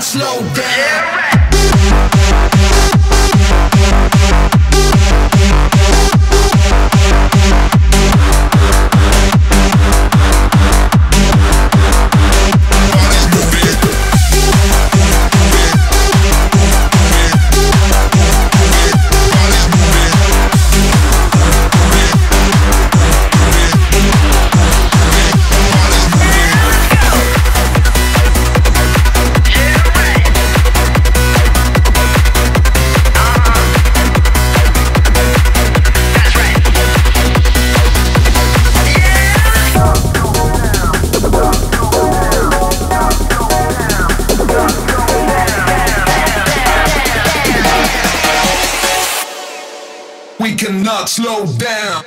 slow down. We cannot slow down.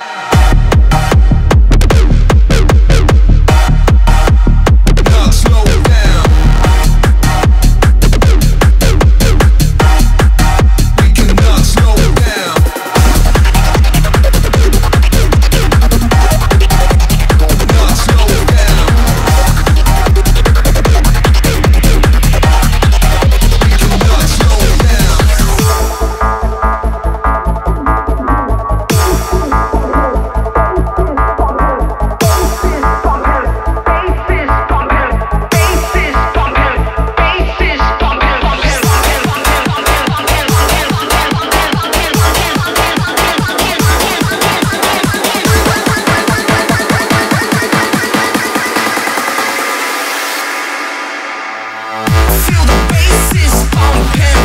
Feel the bass is pumping.